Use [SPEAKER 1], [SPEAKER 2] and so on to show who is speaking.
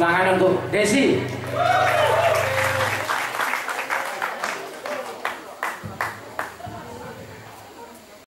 [SPEAKER 1] tangan untuk Desi